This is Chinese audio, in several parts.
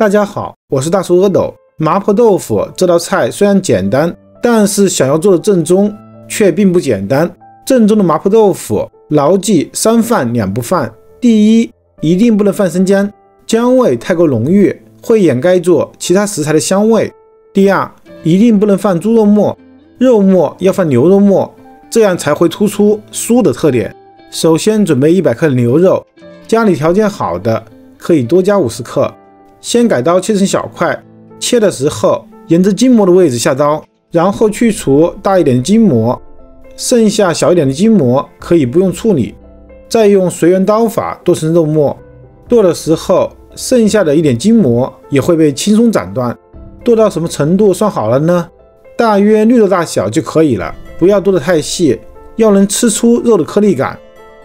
大家好，我是大叔阿斗。麻婆豆腐这道菜虽然简单，但是想要做的正宗却并不简单。正宗的麻婆豆腐，牢记三放两不放：第一，一定不能放生姜，姜味太过浓郁，会掩盖住其他食材的香味；第二，一定不能放猪肉末，肉末要放牛肉末，这样才会突出酥的特点。首先准备一百克的牛肉，家里条件好的可以多加五十克。先改刀切成小块，切的时候沿着筋膜的位置下刀，然后去除大一点的筋膜，剩下小一点的筋膜可以不用处理，再用随缘刀法剁成肉末。剁的时候剩下的一点筋膜也会被轻松斩断。剁到什么程度算好了呢？大约绿豆大小就可以了，不要剁得太细，要能吃出肉的颗粒感。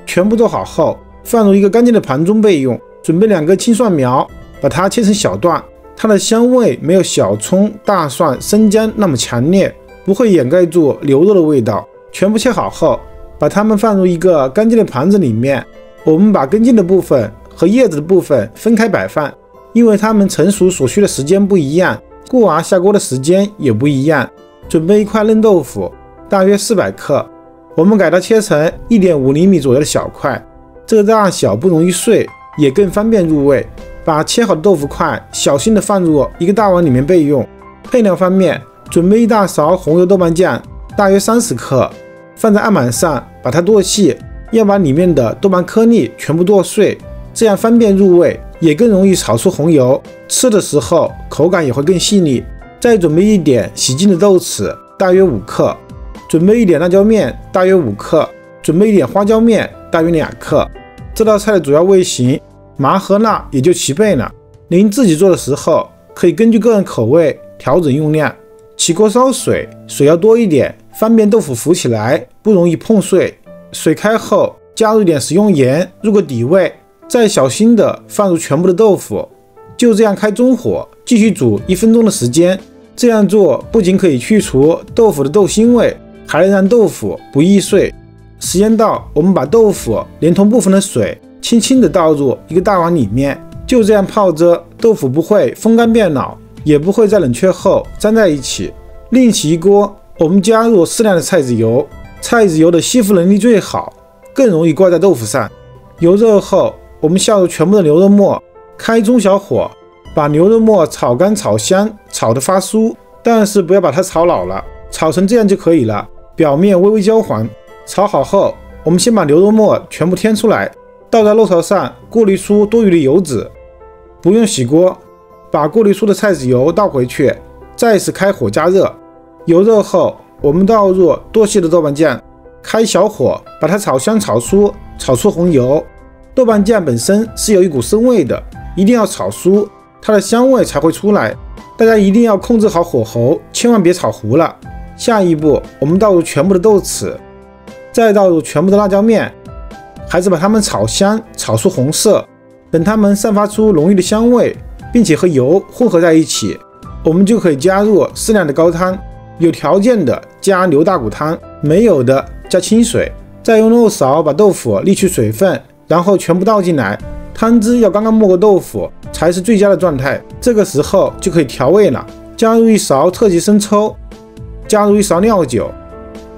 全部做好后，放入一个干净的盘中备用。准备两个青蒜苗。把它切成小段，它的香味没有小葱、大蒜、生姜那么强烈，不会掩盖住牛肉的味道。全部切好后，把它们放入一个干净的盘子里面。我们把根茎的部分和叶子的部分分开摆放，因为它们成熟所需的时间不一样，故而下锅的时间也不一样。准备一块嫩豆腐，大约四百克，我们给它切成一点五厘米左右的小块，这个大小不容易碎，也更方便入味。把切好的豆腐块小心的放入一个大碗里面备用。配料方面，准备一大勺红油豆瓣酱，大约三十克，放在案板上，把它剁细，要把里面的豆瓣颗粒全部剁碎，这样方便入味，也更容易炒出红油，吃的时候口感也会更细腻。再准备一点洗净的豆豉，大约五克，准备一点辣椒面，大约五克，准备一点花椒面，大约两克。这道菜的主要味型。麻和辣也就齐备了。您自己做的时候，可以根据个人口味调整用量。起锅烧水，水要多一点，方便豆腐浮起来，不容易碰碎。水开后，加入一点食用盐入个底味，再小心的放入全部的豆腐。就这样开中火继续煮一分钟的时间。这样做不仅可以去除豆腐的豆腥味，还能让豆腐不易碎。时间到，我们把豆腐连同部分的水。轻轻地倒入一个大碗里面，就这样泡着，豆腐不会风干变老，也不会在冷却后粘在一起。另起一锅，我们加入适量的菜籽油，菜籽油的吸附能力最好，更容易挂在豆腐上。油热后，我们下入全部的牛肉末，开中小火把牛肉末炒干、炒香、炒得发酥，但是不要把它炒老了，炒成这样就可以了，表面微微焦黄。炒好后，我们先把牛肉末全部添出来。倒在漏勺上，过滤出多余的油脂，不用洗锅，把过滤出的菜籽油倒回去，再次开火加热。油热后，我们倒入剁细的豆瓣酱，开小火把它炒香、炒酥，炒出红油。豆瓣酱本身是有一股生味的，一定要炒酥，它的香味才会出来。大家一定要控制好火候，千万别炒糊了。下一步，我们倒入全部的豆豉，再倒入全部的辣椒面。还是把它们炒香，炒出红色。等它们散发出浓郁的香味，并且和油混合在一起，我们就可以加入适量的高汤。有条件的加牛大骨汤，没有的加清水。再用漏勺把豆腐沥去水分，然后全部倒进来。汤汁要刚刚没过豆腐才是最佳的状态。这个时候就可以调味了，加入一勺特级生抽，加入一勺料酒，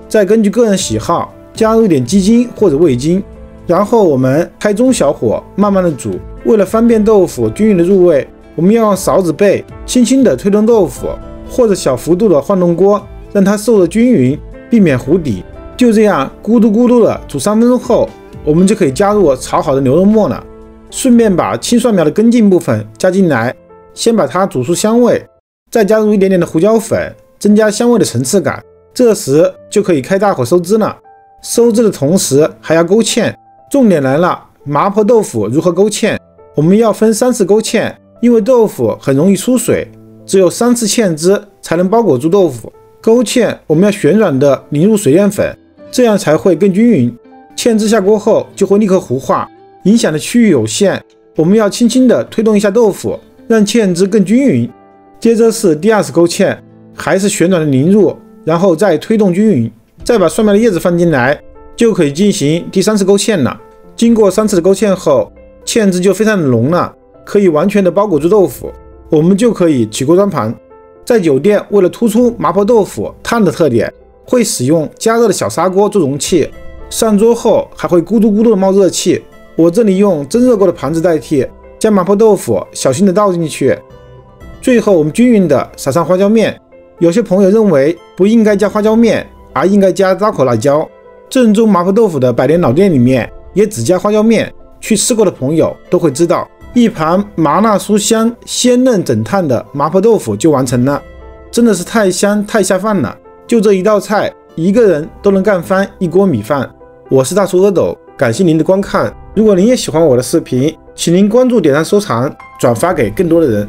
再根据个人喜好加入一点鸡精或者味精。然后我们开中小火，慢慢的煮。为了方便豆腐均匀的入味，我们要用勺子背，轻轻的推动豆腐，或者小幅度的晃动锅，让它受热均匀，避免糊底。就这样咕嘟咕嘟的煮三分钟后，我们就可以加入炒好的牛肉末了。顺便把青蒜苗的根茎部分加进来，先把它煮出香味，再加入一点点的胡椒粉，增加香味的层次感。这时就可以开大火收汁了。收汁的同时还要勾芡。重点来了，麻婆豆腐如何勾芡？我们要分三次勾芡，因为豆腐很容易出水，只有三次芡汁才能包裹住豆腐。勾芡我们要旋转的淋入水淀粉，这样才会更均匀。芡汁下锅后就会立刻糊化，影响的区域有限。我们要轻轻的推动一下豆腐，让芡汁更均匀。接着是第二次勾芡，还是旋转的淋入，然后再推动均匀，再把蒜苗的叶子放进来。就可以进行第三次勾芡了。经过三次的勾芡后，芡汁就非常的浓了，可以完全的包裹住豆腐。我们就可以起锅装盘。在酒店，为了突出麻婆豆腐烫的特点，会使用加热的小砂锅做容器，上桌后还会咕嘟咕嘟的冒热气。我这里用蒸热过的盘子代替，将麻婆豆腐小心的倒进去，最后我们均匀的撒上花椒面。有些朋友认为不应该加花椒面，而应该加刀口辣椒。正宗麻婆豆腐的百年老店里面也只加花椒面。去吃过的朋友都会知道，一盘麻辣酥香、鲜嫩整烫的麻婆豆腐就完成了，真的是太香太下饭了。就这一道菜，一个人都能干翻一锅米饭。我是大厨阿斗，感谢您的观看。如果您也喜欢我的视频，请您关注、点赞、收藏、转发给更多的人。